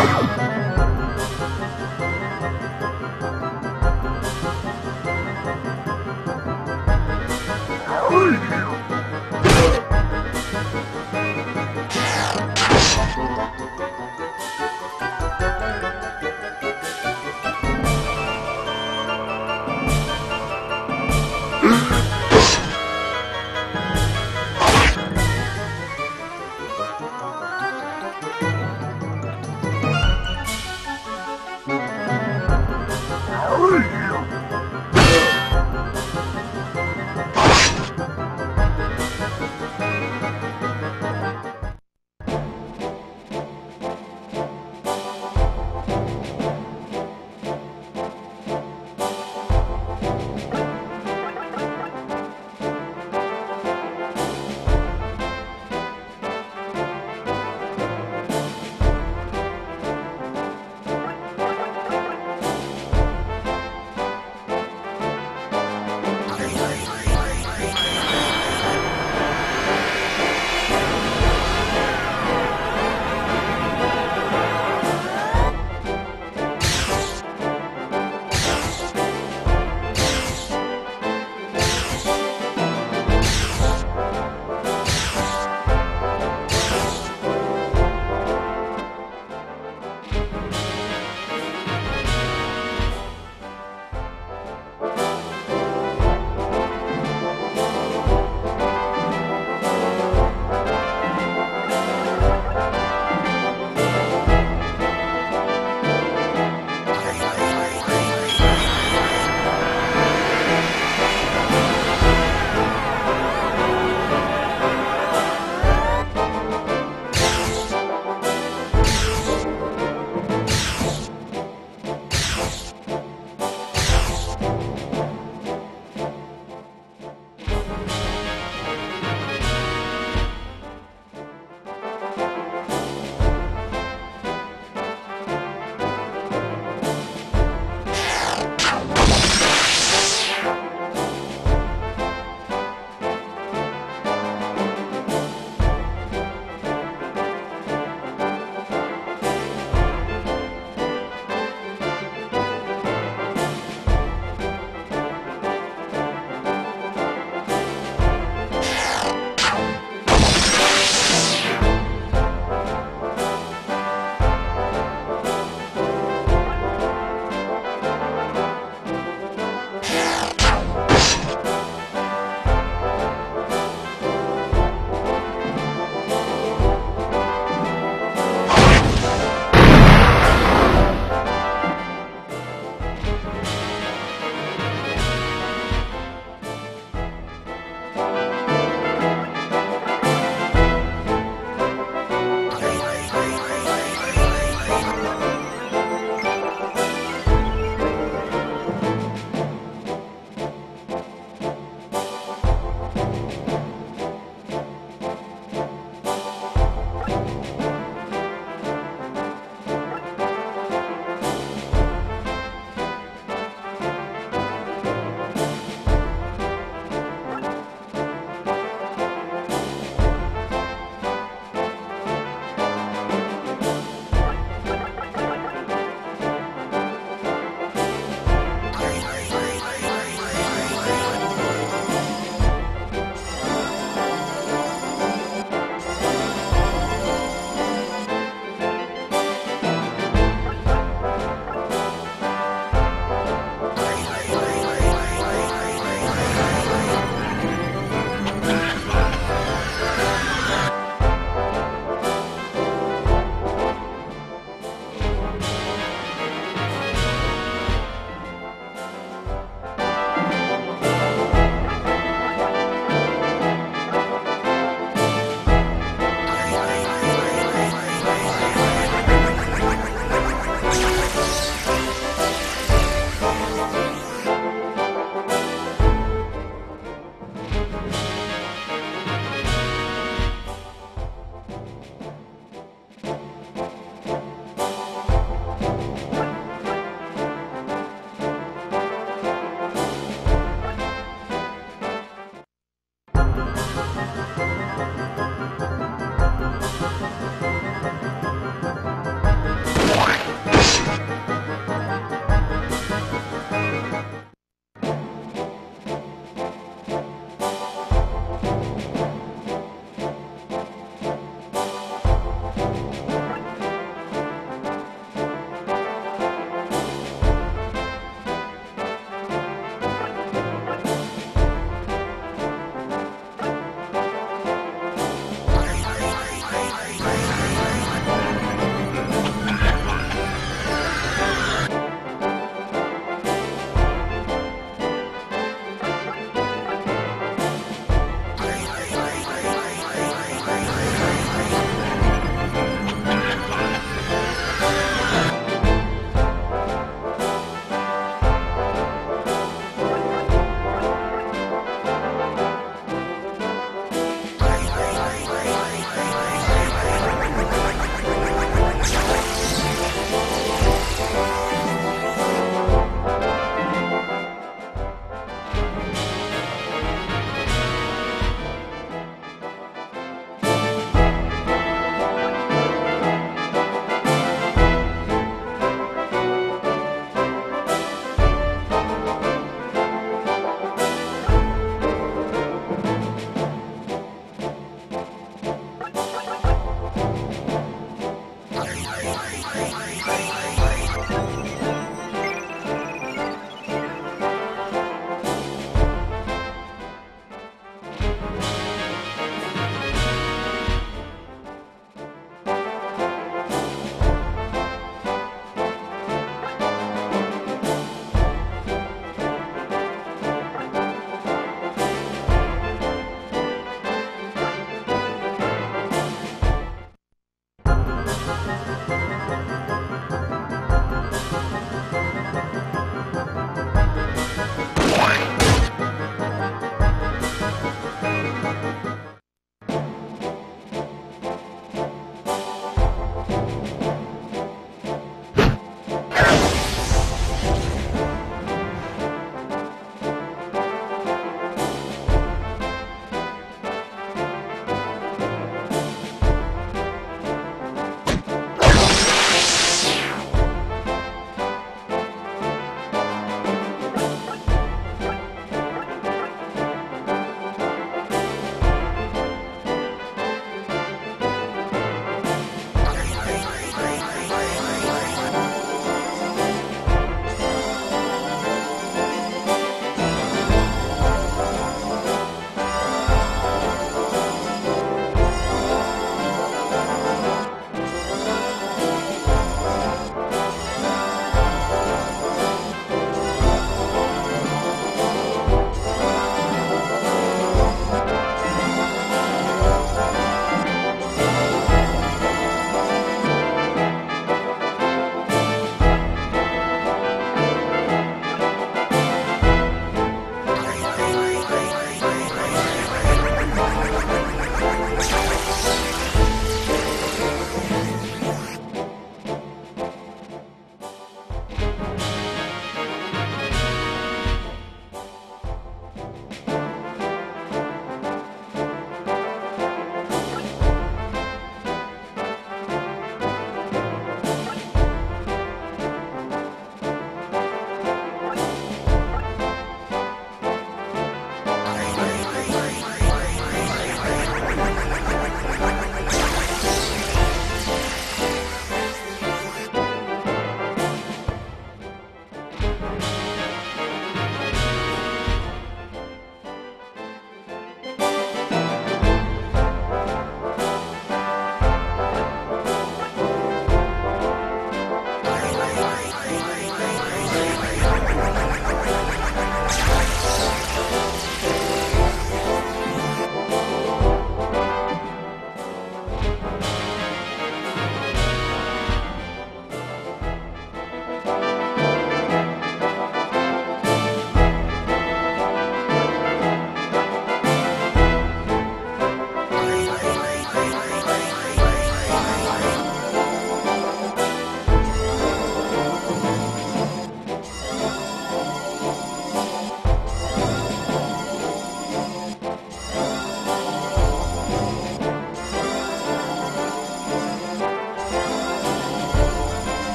Come